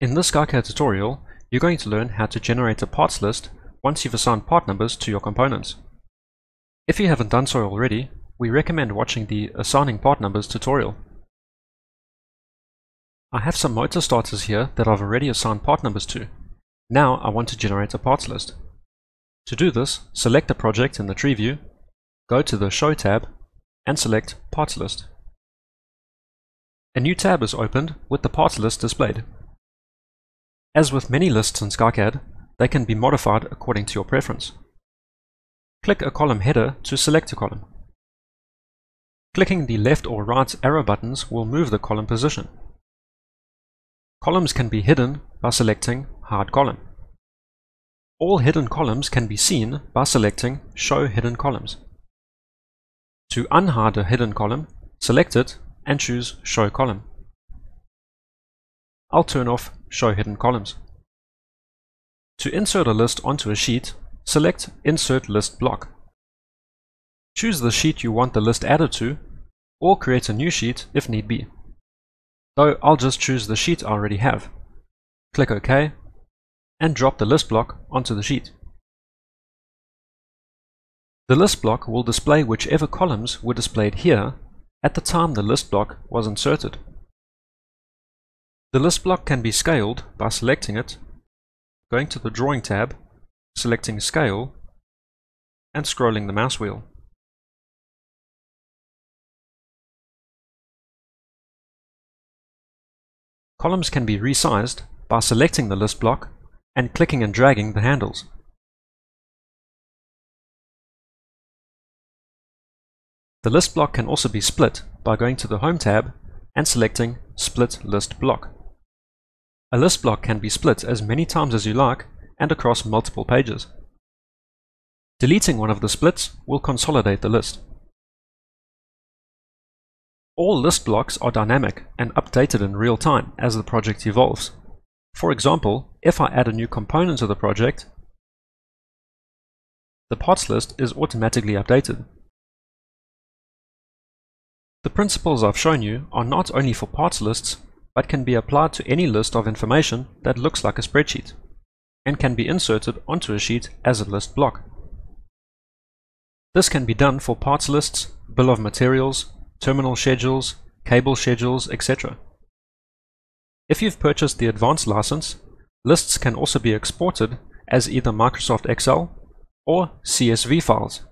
In this SkyCAD tutorial, you're going to learn how to generate a parts list once you've assigned part numbers to your components. If you haven't done so already, we recommend watching the Assigning Part Numbers tutorial. I have some motor starters here that I've already assigned part numbers to. Now I want to generate a parts list. To do this, select a project in the tree view, go to the Show tab, and select Parts List. A new tab is opened with the parts list displayed. As with many lists in SkyCAD, they can be modified according to your preference. Click a column header to select a column. Clicking the left or right arrow buttons will move the column position. Columns can be hidden by selecting Hide Column. All hidden columns can be seen by selecting Show Hidden Columns. To unhide a hidden column, select it and choose Show Column. I'll turn off Show Hidden Columns. To insert a list onto a sheet, select Insert List block. Choose the sheet you want the list added to, or create a new sheet if need be. Though I'll just choose the sheet I already have. Click OK, and drop the list block onto the sheet. The list block will display whichever columns were displayed here at the time the list block was inserted. The list block can be scaled by selecting it, going to the Drawing tab, selecting Scale, and scrolling the mouse wheel. Columns can be resized by selecting the list block and clicking and dragging the handles. The list block can also be split by going to the Home tab and selecting Split List Block. A list block can be split as many times as you like and across multiple pages. Deleting one of the splits will consolidate the list. All list blocks are dynamic and updated in real time as the project evolves. For example, if I add a new component to the project, the parts list is automatically updated. The principles I've shown you are not only for parts lists, but can be applied to any list of information that looks like a spreadsheet, and can be inserted onto a sheet as a list block. This can be done for parts lists, bill of materials, terminal schedules, cable schedules, etc. If you've purchased the advanced license, lists can also be exported as either Microsoft Excel or CSV files.